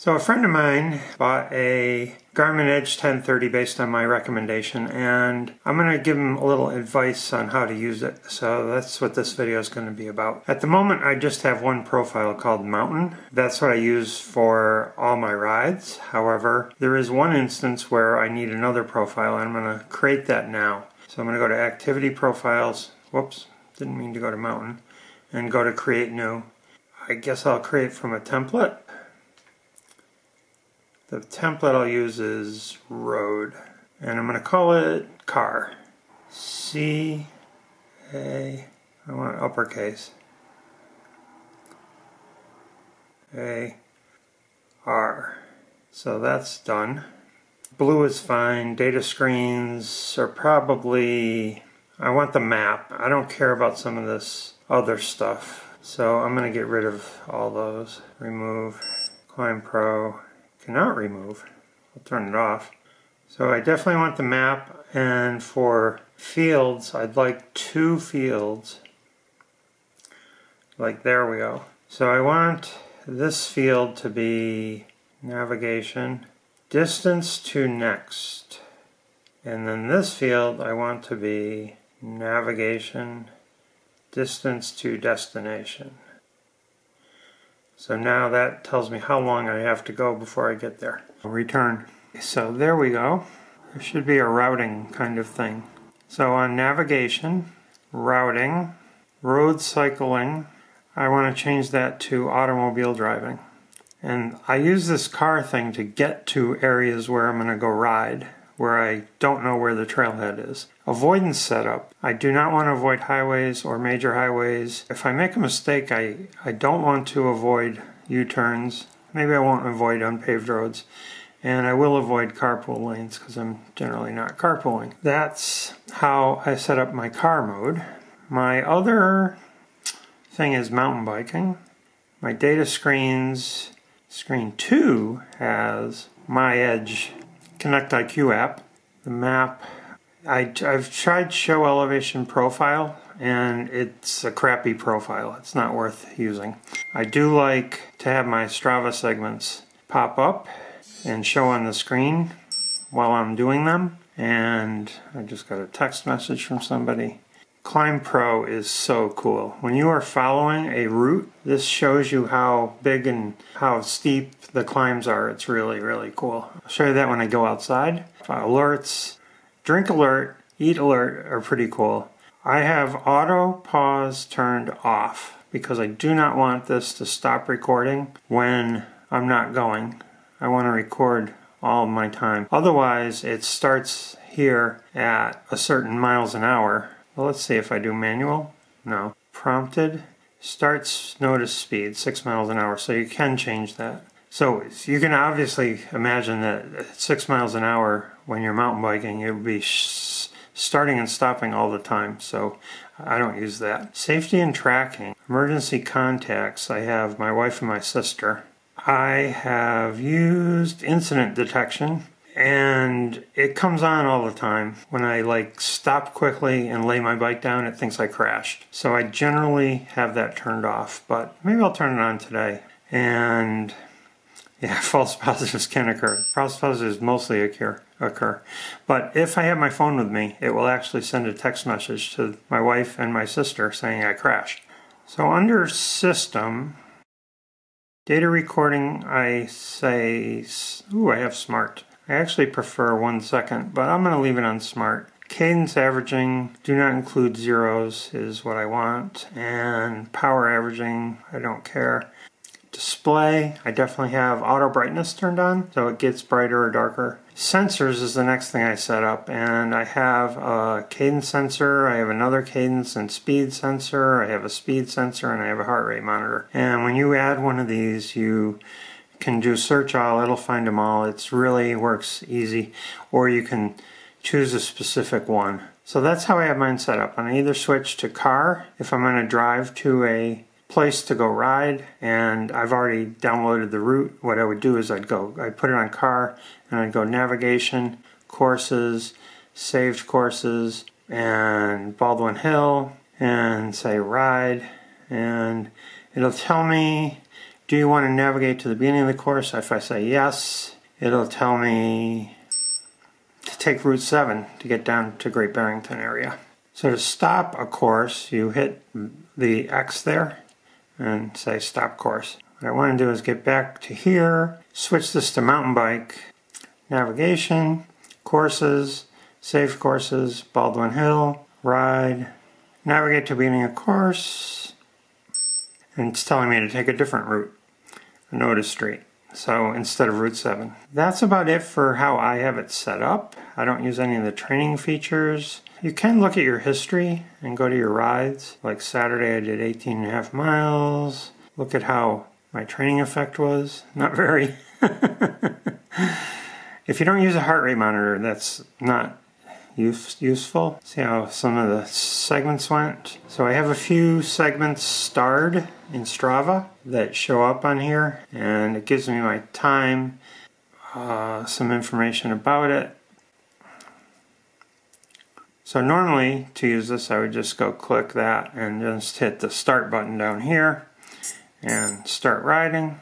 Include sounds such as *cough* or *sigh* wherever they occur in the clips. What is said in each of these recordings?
So a friend of mine bought a Garmin Edge 1030 based on my recommendation and I'm going to give him a little advice on how to use it. So that's what this video is going to be about. At the moment I just have one profile called Mountain. That's what I use for all my rides. However, there is one instance where I need another profile and I'm going to create that now. So I'm going to go to Activity Profiles. Whoops, didn't mean to go to Mountain. And go to Create New. I guess I'll create from a template. The template I'll use is road. And I'm going to call it car. C A, I want uppercase. A R. So that's done. Blue is fine. Data screens are probably, I want the map. I don't care about some of this other stuff. So I'm going to get rid of all those. Remove Climb Pro cannot remove. I'll turn it off. So I definitely want the map and for fields I'd like two fields. Like there we go. So I want this field to be navigation, distance to next. And then this field I want to be navigation, distance to destination. So now that tells me how long I have to go before I get there. Return. So there we go. There should be a routing kind of thing. So on navigation, routing, road cycling, I want to change that to automobile driving. And I use this car thing to get to areas where I'm going to go ride where I don't know where the trailhead is. Avoidance setup. I do not want to avoid highways or major highways. If I make a mistake, I, I don't want to avoid U-turns. Maybe I won't avoid unpaved roads. And I will avoid carpool lanes because I'm generally not carpooling. That's how I set up my car mode. My other thing is mountain biking. My data screens, screen 2 has my edge Connect IQ app. The map, I, I've tried show elevation profile and it's a crappy profile. It's not worth using. I do like to have my Strava segments pop up and show on the screen while I'm doing them. And I just got a text message from somebody. Climb Pro is so cool. When you are following a route, this shows you how big and how steep the climbs are. It's really, really cool. I'll show you that when I go outside. Alerts, drink alert, eat alert are pretty cool. I have auto pause turned off because I do not want this to stop recording when I'm not going. I want to record all my time. Otherwise, it starts here at a certain miles an hour well, let's see if I do manual. No. Prompted. Starts notice speed, 6 miles an hour, so you can change that. So you can obviously imagine that at 6 miles an hour when you're mountain biking, it would be starting and stopping all the time, so I don't use that. Safety and tracking. Emergency contacts. I have my wife and my sister. I have used incident detection and it comes on all the time. When I like stop quickly and lay my bike down, it thinks I crashed. So I generally have that turned off, but maybe I'll turn it on today. And *laughs* yeah, false positives can occur. False positives mostly occur. Occur. But if I have my phone with me, it will actually send a text message to my wife and my sister saying I crashed. So under system, data recording, I say, ooh, I have smart. I actually prefer one second, but I'm going to leave it on smart. Cadence averaging, do not include zeros is what I want, and power averaging, I don't care. Display, I definitely have auto brightness turned on, so it gets brighter or darker. Sensors is the next thing I set up, and I have a cadence sensor, I have another cadence and speed sensor, I have a speed sensor, and I have a heart rate monitor. And when you add one of these, you can do search all, it'll find them all. It's really works easy. Or you can choose a specific one. So that's how I have mine set up. And I either switch to car if I'm going to drive to a place to go ride and I've already downloaded the route. What I would do is I'd go, I'd put it on car and I'd go navigation, courses, saved courses, and Baldwin Hill, and say ride, and it'll tell me do you want to navigate to the beginning of the course? If I say yes, it'll tell me to take Route 7 to get down to Great Barrington area. So to stop a course, you hit the X there and say stop course. What I want to do is get back to here, switch this to mountain bike, navigation, courses, saved courses, Baldwin Hill, ride, navigate to beginning of course, and it's telling me to take a different route, Notice Street. So instead of Route 7. That's about it for how I have it set up. I don't use any of the training features. You can look at your history and go to your rides. Like Saturday I did 18 and a half miles. Look at how my training effect was. Not very. *laughs* if you don't use a heart rate monitor, that's not use, useful. See how some of the segments went? So I have a few segments starred in Strava that show up on here and it gives me my time, uh, some information about it. So normally to use this I would just go click that and just hit the start button down here and start riding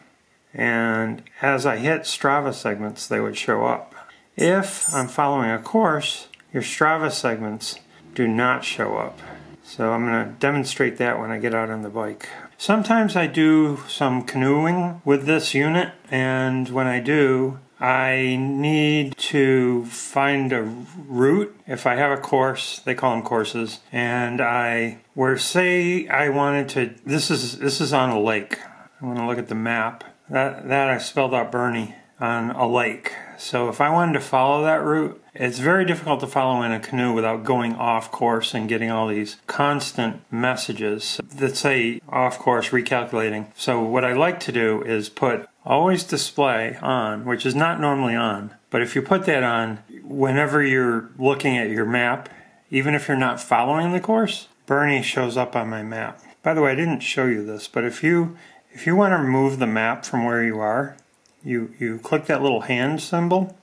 and as I hit Strava segments they would show up. If I'm following a course your Strava segments do not show up. So I'm going to demonstrate that when I get out on the bike. Sometimes I do some canoeing with this unit and when I do I need to find a route if I have a course they call them courses and I where say I wanted to this is this is on a lake I want to look at the map that that I spelled out Bernie on a lake so if I wanted to follow that route it's very difficult to follow in a canoe without going off course and getting all these constant messages that say off course recalculating. So what I like to do is put always display on, which is not normally on. But if you put that on, whenever you're looking at your map, even if you're not following the course, Bernie shows up on my map. By the way, I didn't show you this, but if you if you want to remove the map from where you are, you, you click that little hand symbol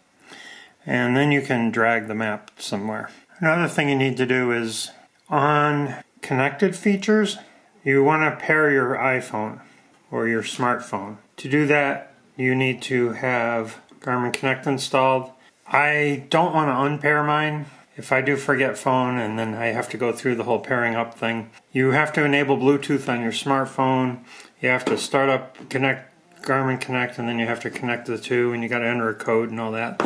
and then you can drag the map somewhere. Another thing you need to do is on connected features, you want to pair your iPhone or your smartphone. To do that, you need to have Garmin Connect installed. I don't want to unpair mine. If I do forget phone and then I have to go through the whole pairing up thing, you have to enable Bluetooth on your smartphone. You have to start up Connect Garmin Connect and then you have to connect the two and you got to enter a code and all that.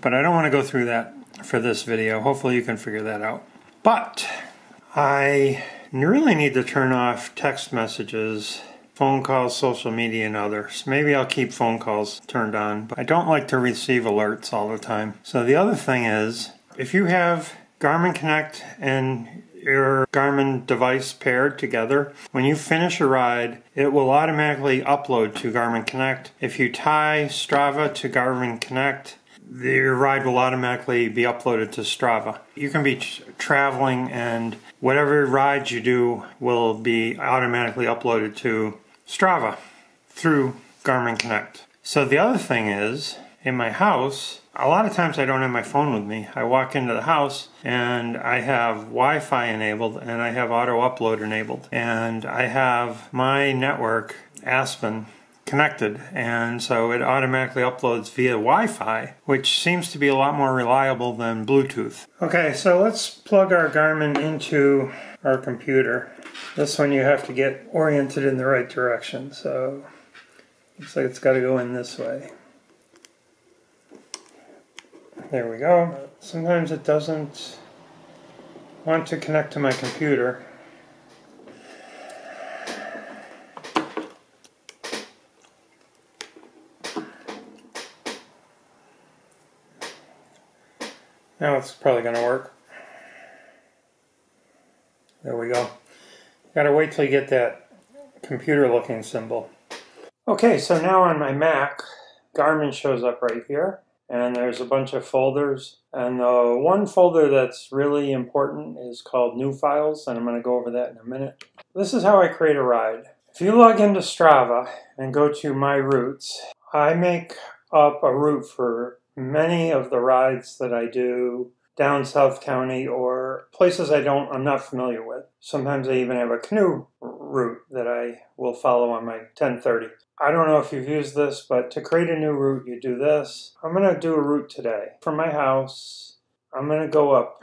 But I don't want to go through that for this video. Hopefully you can figure that out. But I really need to turn off text messages, phone calls, social media, and others. Maybe I'll keep phone calls turned on, but I don't like to receive alerts all the time. So the other thing is, if you have Garmin Connect and Garmin device paired together, when you finish a ride, it will automatically upload to Garmin Connect. If you tie Strava to Garmin Connect, your ride will automatically be uploaded to Strava. You can be traveling and whatever rides you do will be automatically uploaded to Strava through Garmin Connect. So the other thing is, in my house, a lot of times I don't have my phone with me. I walk into the house and I have Wi Fi enabled and I have auto upload enabled. And I have my network, Aspen, connected and so it automatically uploads via Wi-Fi which seems to be a lot more reliable than Bluetooth. Okay so let's plug our Garmin into our computer. This one you have to get oriented in the right direction so looks like it's got to go in this way. There we go. Sometimes it doesn't want to connect to my computer. Now it's probably going to work. There we go. Gotta wait till you get that computer looking symbol. Okay, so now on my Mac, Garmin shows up right here, and there's a bunch of folders. And the one folder that's really important is called New Files, and I'm going to go over that in a minute. This is how I create a ride. If you log into Strava and go to My Routes, I make up a route for many of the rides that I do down South County or places I don't I'm not familiar with. Sometimes I even have a canoe route that I will follow on my 1030. I don't know if you've used this, but to create a new route, you do this. I'm going to do a route today. From my house, I'm going to go up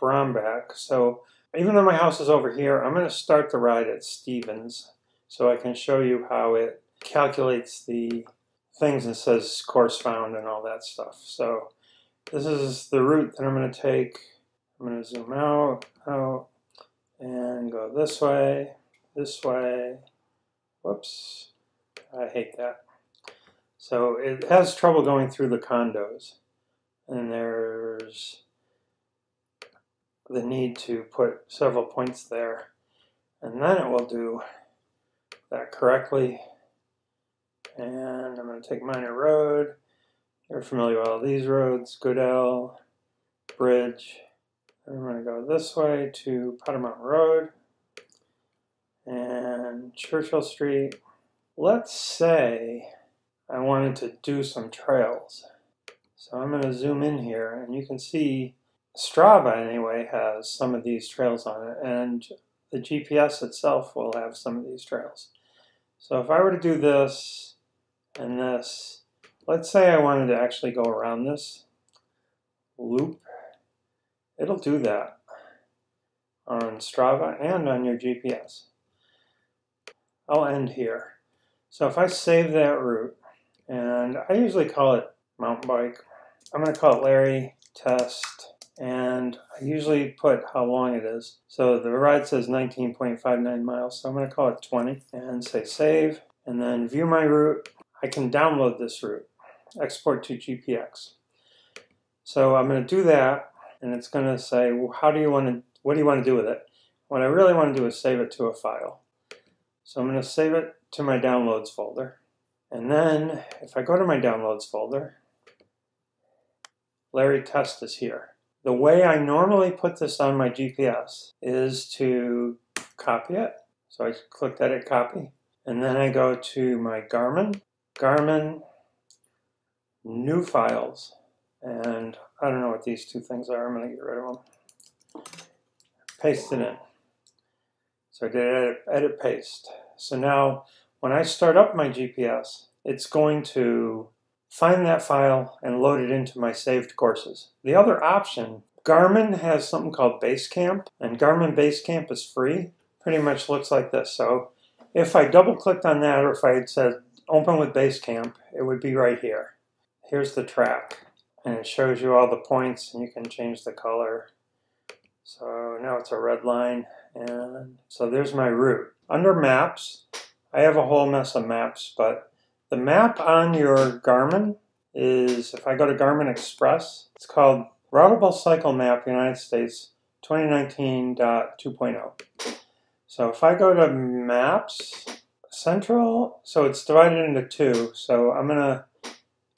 Brombach. So even though my house is over here, I'm going to start the ride at Stevens so I can show you how it calculates the things and says course found and all that stuff. So this is the route that I'm going to take. I'm going to zoom out, out, and go this way, this way. Whoops. I hate that. So it has trouble going through the condos. And there's the need to put several points there. And then it will do that correctly. And I'm going to take Minor Road. You're familiar with all these roads. Goodell, Bridge. And I'm going to go this way to Potter Mountain Road and Churchill Street let's say I wanted to do some trails. So I'm going to zoom in here and you can see Strava anyway has some of these trails on it and the GPS itself will have some of these trails. So if I were to do this and this, let's say I wanted to actually go around this loop, it'll do that on Strava and on your GPS. I'll end here. So if I save that route, and I usually call it mountain bike, I'm going to call it Larry test, and I usually put how long it is. So the ride says 19.59 miles, so I'm going to call it 20, and say save, and then view my route. I can download this route, export to GPX. So I'm going to do that, and it's going to say, well, how do you want to, what do you want to do with it? What I really want to do is save it to a file. So I'm going to save it to my downloads folder. And then if I go to my downloads folder, Larry Test is here. The way I normally put this on my GPS is to copy it. So I click edit copy. And then I go to my Garmin, Garmin, new files. And I don't know what these two things are. I'm going to get rid of them. Paste it in. So I did edit, edit paste. So now when I start up my GPS, it's going to find that file and load it into my saved courses. The other option, Garmin has something called Basecamp, and Garmin Basecamp is free. Pretty much looks like this. So if I double clicked on that or if I had said open with Basecamp, it would be right here. Here's the track and it shows you all the points and you can change the color. So now it's a red line and so there's my route. Under maps, I have a whole mess of maps, but the map on your Garmin is, if I go to Garmin Express, it's called Routable Cycle Map United States 2019.2.0. So if I go to Maps, Central, so it's divided into two. So I'm going to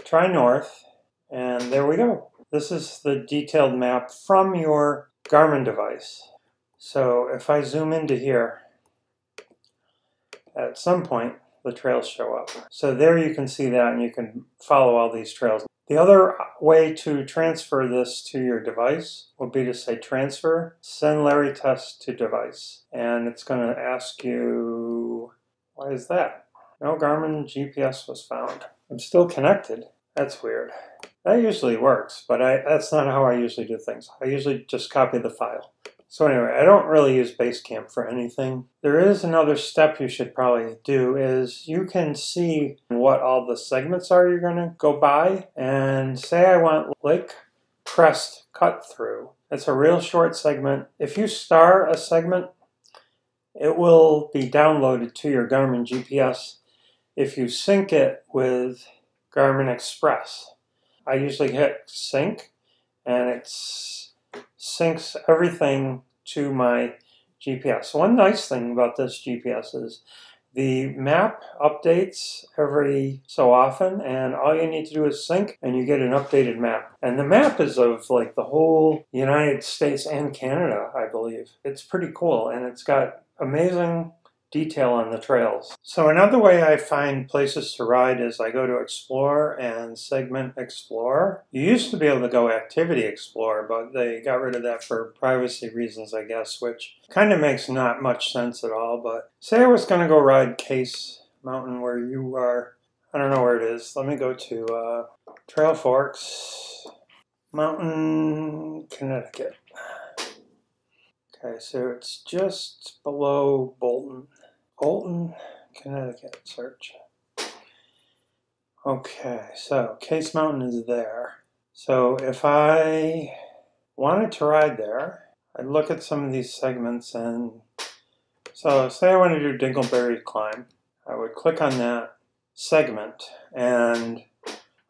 try North, and there we go. This is the detailed map from your Garmin device. So if I zoom into here, at some point the trails show up. So there you can see that and you can follow all these trails. The other way to transfer this to your device would be to say transfer, send Larry test to device. And it's going to ask you, why is that? No Garmin GPS was found. I'm still connected. That's weird. That usually works, but I, that's not how I usually do things. I usually just copy the file. So anyway, I don't really use Basecamp for anything. There is another step you should probably do is you can see what all the segments are you're going to go by and say I want Lake Crest cut through. It's a real short segment. If you star a segment, it will be downloaded to your Garmin GPS if you sync it with Garmin Express. I usually hit sync and it's syncs everything to my GPS. One nice thing about this GPS is the map updates every so often, and all you need to do is sync, and you get an updated map. And the map is of like the whole United States and Canada, I believe. It's pretty cool, and it's got amazing detail on the trails. So another way I find places to ride is I go to Explore and Segment Explorer. You used to be able to go Activity Explorer, but they got rid of that for privacy reasons, I guess, which kind of makes not much sense at all. But say I was going to go ride Case Mountain where you are. I don't know where it is. Let me go to uh, Trail Forks Mountain, Connecticut. Okay, so it's just below Bolton. Bolton, Connecticut, search. Okay, so Case Mountain is there. So if I wanted to ride there, I'd look at some of these segments and so say I want to do Dingleberry Climb. I would click on that segment and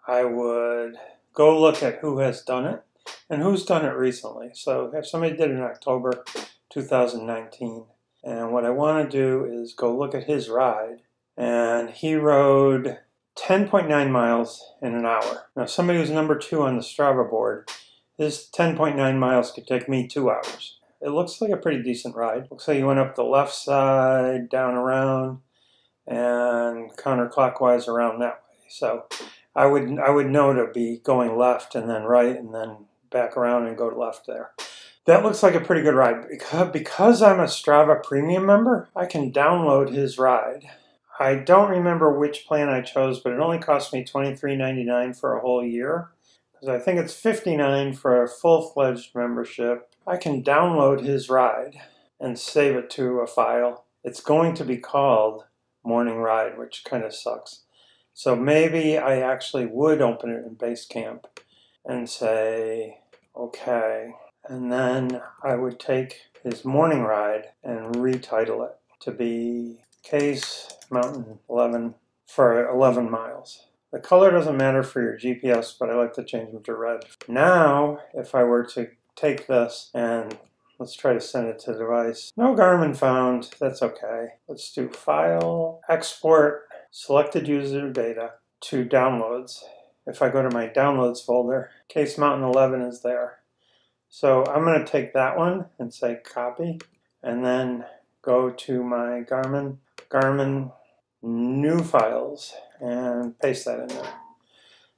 I would go look at who has done it and who's done it recently. So if somebody did it in October 2019, and what I want to do is go look at his ride, and he rode 10.9 miles in an hour. Now, somebody who's number two on the Strava board, his 10.9 miles could take me two hours. It looks like a pretty decent ride. Looks like he went up the left side, down around, and counterclockwise around that way. So I would I would know to be going left and then right and then back around and go to left there. That looks like a pretty good ride. Because, I'm a Strava Premium member, I can download his ride. I don't remember which plan I chose, but it only cost me $23.99 for a whole year. Because I think it's 59 for a full-fledged membership. I can download his ride and save it to a file. It's going to be called Morning Ride, which kind of sucks. So maybe I actually would open it in Basecamp and say, okay, and then I would take his morning ride and retitle it to be Case Mountain 11 for 11 miles. The color doesn't matter for your GPS, but I like to change them to red. Now, if I were to take this and let's try to send it to the device. No Garmin found, that's okay. Let's do File, Export, Selected User Data to Downloads. If I go to my Downloads folder, Case Mountain 11 is there. So I'm going to take that one and say copy and then go to my Garmin, Garmin new files and paste that in there.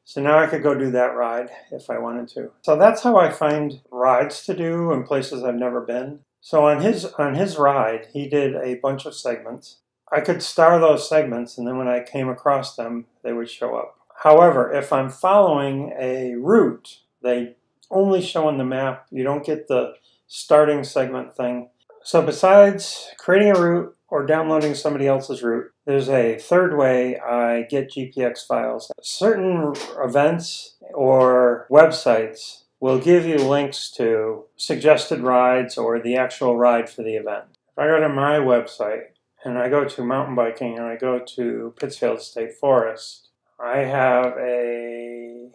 So now I could go do that ride if I wanted to. So that's how I find rides to do in places I've never been. So on his on his ride, he did a bunch of segments. I could star those segments and then when I came across them, they would show up. However, if I'm following a route, they only showing the map. You don't get the starting segment thing. So besides creating a route or downloading somebody else's route, there's a third way I get GPX files. Certain events or websites will give you links to suggested rides or the actual ride for the event. If I go to my website and I go to mountain biking and I go to Pittsfield State Forest, I have a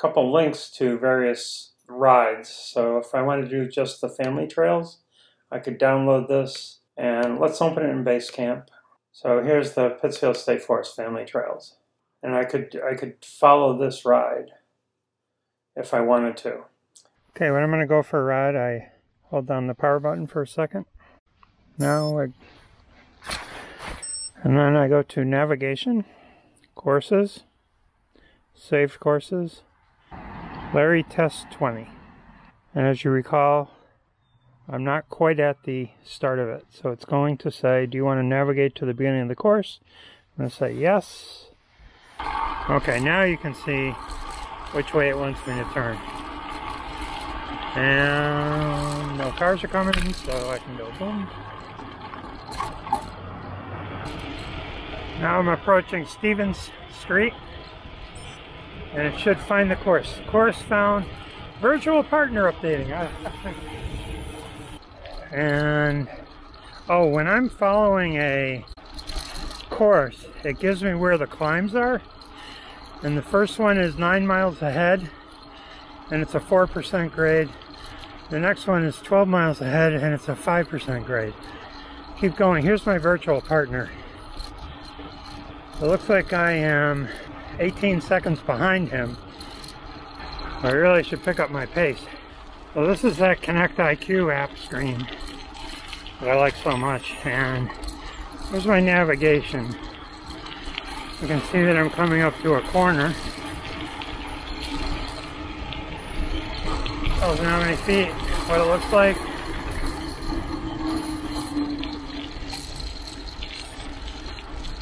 couple links to various rides. So if I want to do just the family trails, I could download this and let's open it in Basecamp. So here's the Pittsfield State Forest Family Trails. And I could I could follow this ride if I wanted to. Okay, when I'm going to go for a ride, I hold down the power button for a second. Now I, and then I go to navigation, courses, saved courses, Larry Test 20. And as you recall, I'm not quite at the start of it. So it's going to say, do you want to navigate to the beginning of the course? I'm going to say yes. Okay, now you can see which way it wants me to turn. And no cars are coming, so I can go boom. Now I'm approaching Stevens Street and it should find the course. Course found, virtual partner updating. *laughs* and, oh, when I'm following a course, it gives me where the climbs are. And the first one is nine miles ahead, and it's a 4% grade. The next one is 12 miles ahead, and it's a 5% grade. Keep going. Here's my virtual partner. It looks like I am 18 seconds behind him. I really should pick up my pace. So this is that Connect IQ app screen that I like so much. And Here's my navigation. You can see that I'm coming up to a corner. Tells me how many feet, what it looks like.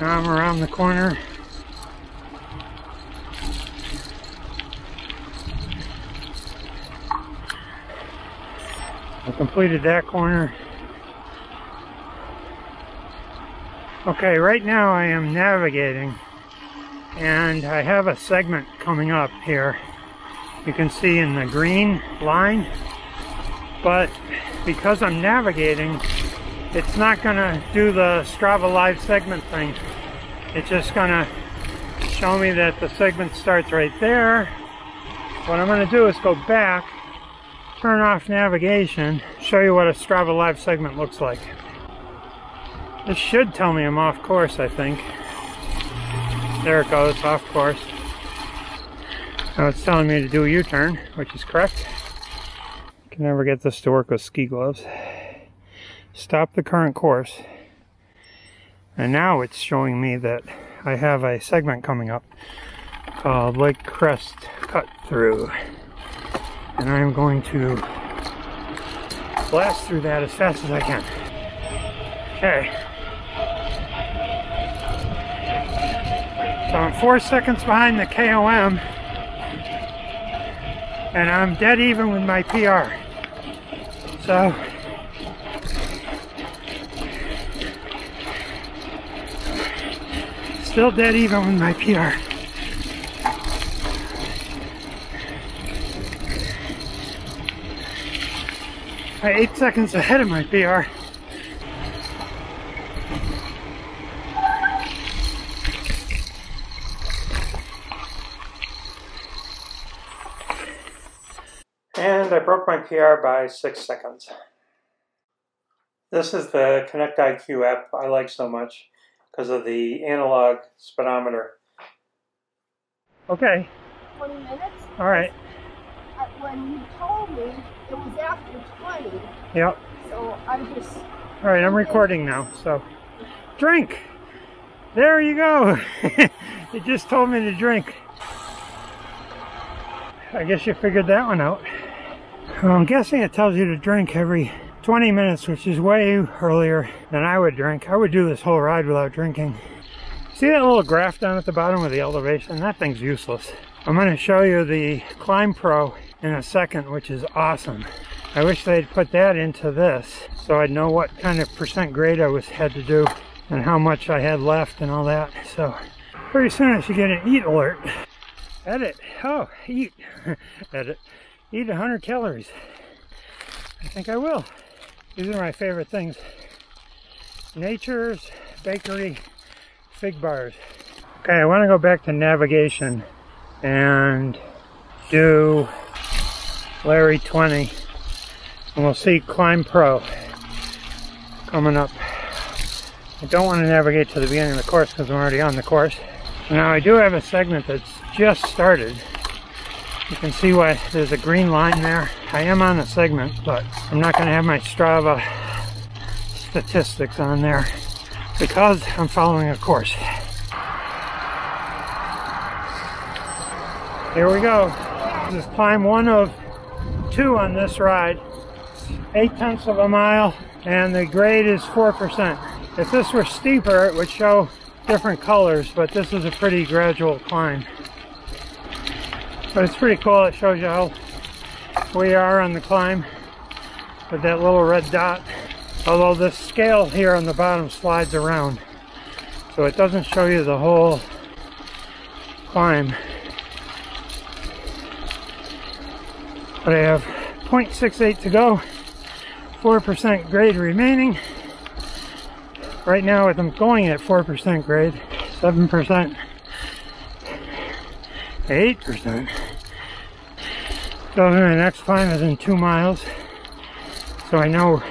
Now I'm around the corner. Completed that corner. Okay, right now I am navigating and I have a segment coming up here. You can see in the green line, but because I'm navigating, it's not gonna do the Strava Live segment thing. It's just gonna show me that the segment starts right there. What I'm gonna do is go back, turn off navigation, show you what a Strava Live segment looks like. This should tell me I'm off course, I think. There it goes, off course. Now it's telling me to do a U-turn, which is correct. Can never get this to work with ski gloves. Stop the current course. And now it's showing me that I have a segment coming up called Lake Crest Cut Through. And I'm going to blast through that as fast as I can. Okay. So I'm four seconds behind the KOM and I'm dead even with my PR. So still dead even with my PR. Eight seconds ahead of my PR. And I broke my PR by six seconds. This is the Connect IQ app I like so much because of the analog speedometer. Okay. 20 minutes? All right. When you told me, it was after 20. Yep. So I'm just... All right, I'm recording now, so... Drink! There you go! *laughs* it just told me to drink. I guess you figured that one out. I'm guessing it tells you to drink every 20 minutes, which is way earlier than I would drink. I would do this whole ride without drinking. See that little graph down at the bottom of the elevation? That thing's useless. I'm going to show you the Climb Pro in a second, which is awesome. I wish they'd put that into this so I'd know what kind of percent grade I was had to do and how much I had left and all that. So pretty soon I should get an eat alert. Edit. Oh, eat. *laughs* Edit eat 100 calories. I think I will. These are my favorite things. Nature's Bakery fig bars. Okay, I want to go back to navigation and do Larry 20 and we'll see Climb Pro coming up. I don't want to navigate to the beginning of the course because I'm already on the course. Now I do have a segment that's just started you can see why there's a green line there. I am on a segment, but I'm not going to have my Strava statistics on there because I'm following a course. Here we go. This is climb one of two on this ride. Eight tenths of a mile, and the grade is 4%. If this were steeper, it would show different colors, but this is a pretty gradual climb. But it's pretty cool. It shows you how we are on the climb with that little red dot. Although the scale here on the bottom slides around. So it doesn't show you the whole climb. But I have 0.68 to go. 4% grade remaining. Right now I'm going at 4% grade. 7% 8%. So the next climb is in two miles. So I know,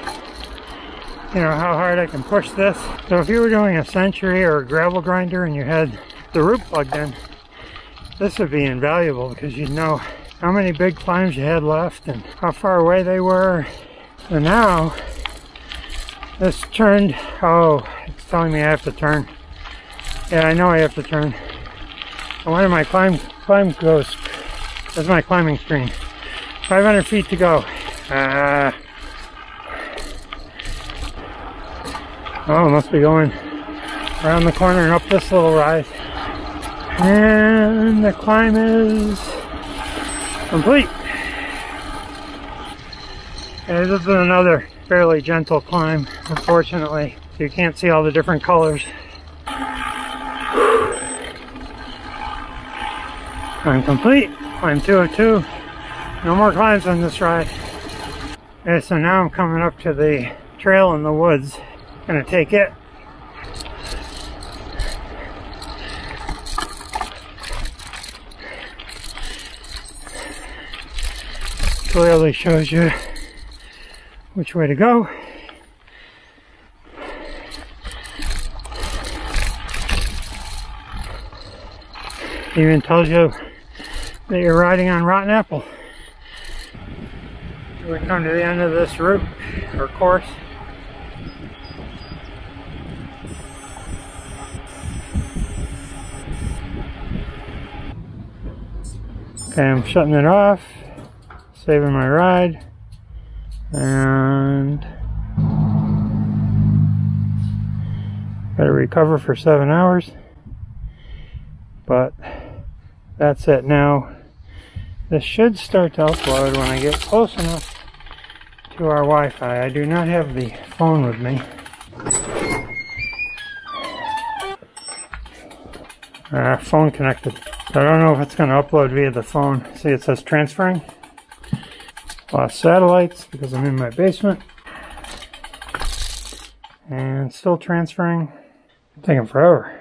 you know, how hard I can push this. So if you were doing a century or a gravel grinder and you had the root plugged in, this would be invaluable because you'd know how many big climbs you had left and how far away they were. So now, this turned, oh, it's telling me I have to turn. Yeah, I know I have to turn. I wanted my climb climb goes. That's my climbing screen. 500 feet to go. Uh, oh, must be going around the corner and up this little rise. And the climb is complete. And this is another fairly gentle climb, unfortunately. So you can't see all the different colors. Climb complete. Climb 202. No more climbs on this ride. Okay, so now I'm coming up to the trail in the woods. Gonna take it. Clearly shows you which way to go. Even tells you that you're riding on rotten apple. We come to the end of this route or course. Okay, I'm shutting it off, saving my ride, and gotta recover for seven hours. But that's it now. This should start to upload when I get close enough to our Wi-Fi. I do not have the phone with me. Uh, phone connected. I don't know if it's going to upload via the phone. See, it says transferring. Lost satellites because I'm in my basement. And still transferring. taking forever.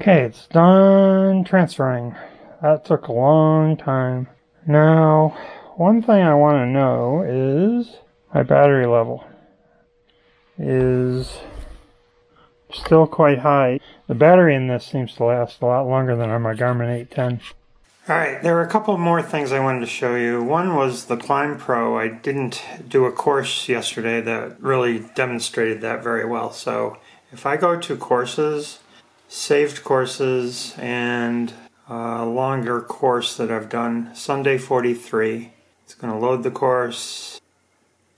Okay, it's done transferring. That took a long time. Now, one thing I want to know is my battery level is still quite high. The battery in this seems to last a lot longer than on my Garmin 810. Alright, there are a couple more things I wanted to show you. One was the Climb Pro. I didn't do a course yesterday that really demonstrated that very well. So if I go to courses, saved courses and a longer course that I've done, Sunday 43. It's going to load the course.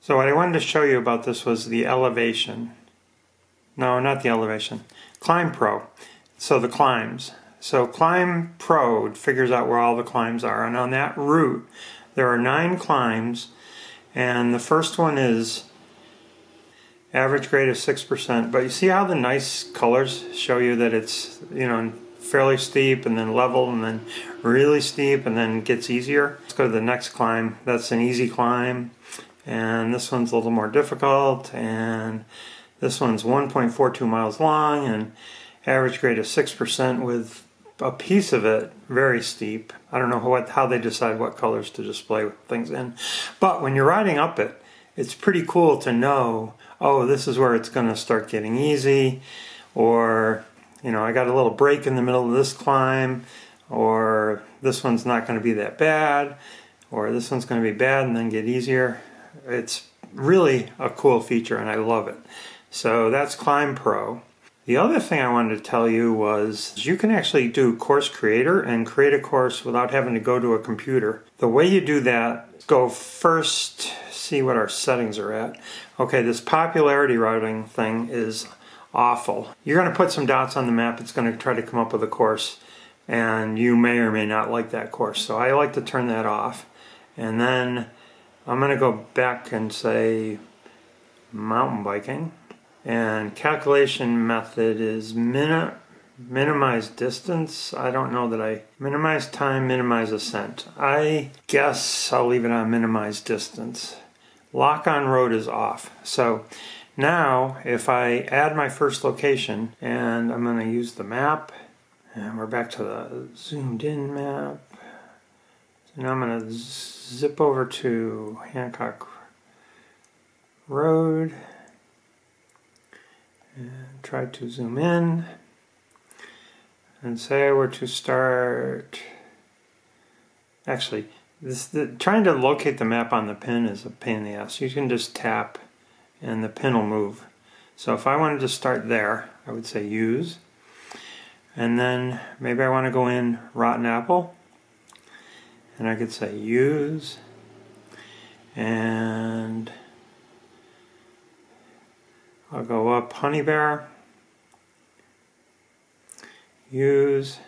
So what I wanted to show you about this was the elevation. No, not the elevation. Climb Pro. So the climbs. So Climb Pro figures out where all the climbs are. And on that route, there are nine climbs. And the first one is average grade of 6%. But you see how the nice colors show you that it's, you know, fairly steep and then level and then really steep and then gets easier. Let's go to the next climb. That's an easy climb. And this one's a little more difficult. And this one's 1.42 miles long and average grade of 6% with a piece of it very steep. I don't know what how they decide what colors to display things in. But when you're riding up it, it's pretty cool to know oh, this is where it's going to start getting easy, or, you know, I got a little break in the middle of this climb, or this one's not going to be that bad, or this one's going to be bad and then get easier. It's really a cool feature and I love it. So that's Climb Pro. The other thing I wanted to tell you was you can actually do Course Creator and create a course without having to go to a computer. The way you do that, go first see what our settings are at. Okay, this popularity routing thing is awful. You're going to put some dots on the map. It's going to try to come up with a course, and you may or may not like that course. So I like to turn that off. And then I'm going to go back and say mountain biking. And calculation method is min minimize distance. I don't know that I minimize time, minimize ascent. I guess I'll leave it on minimize distance lock on road is off. So now if I add my first location and I'm going to use the map and we're back to the zoomed in map. So now I'm going to zip over to Hancock Road and try to zoom in and say I were to start actually This the, trying to locate the map on the pin is a pain in the ass. You can just tap and the pin will move. So if I wanted to start there, I would say use. And then maybe I want to go in rotten apple. And I could say use. And I'll go up honey bear. Use.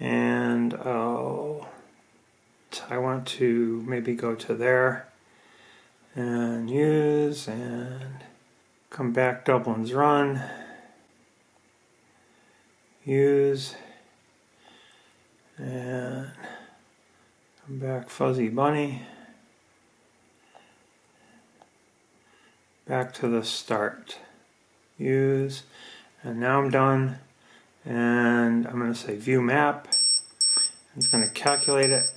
And I'll, I want to maybe go to there. And use and come back. Dublin's Run, use, and come back. Fuzzy Bunny, back to the start, use, and now I'm done, and I'm going to say View Map, it's going to calculate it,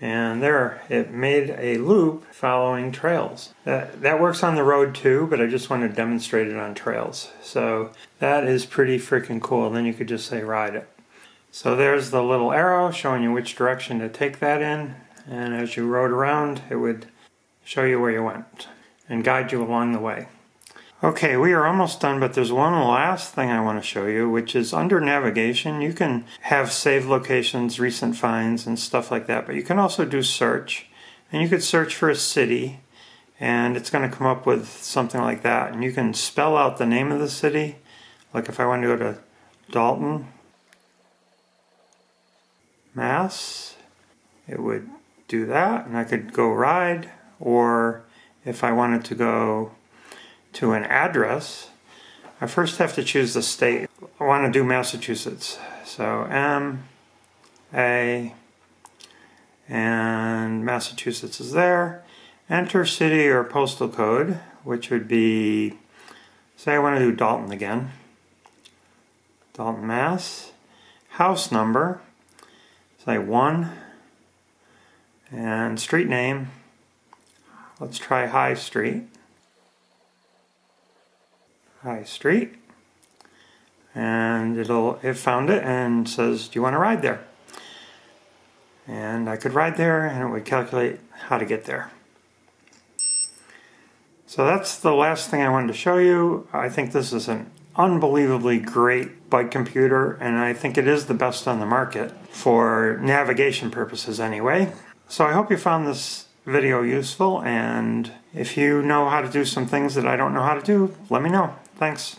and there it made a loop following trails. That, that works on the road too, but I just want to demonstrate it on trails. So that is pretty freaking cool. Then you could just say ride it. So there's the little arrow showing you which direction to take that in. And as you rode around, it would show you where you went and guide you along the way. Okay, we are almost done, but there's one last thing I want to show you, which is under navigation. You can have saved locations, recent finds, and stuff like that, but you can also do search. And you could search for a city, and it's going to come up with something like that. And you can spell out the name of the city. Like if I want to go to Dalton, Mass, it would do that, and I could go ride, or if I wanted to go to an address, I first have to choose the state. I want to do Massachusetts. So M, A, and Massachusetts is there. Enter city or postal code, which would be, say I want to do Dalton again. Dalton, Mass. House number, say 1. And street name, let's try High Street. High Street. And it'll it found it and says, Do you want to ride there? And I could ride there and it would calculate how to get there. So that's the last thing I wanted to show you. I think this is an unbelievably great bike computer and I think it is the best on the market for navigation purposes anyway. So I hope you found this video useful and if you know how to do some things that I don't know how to do, let me know. Thanks.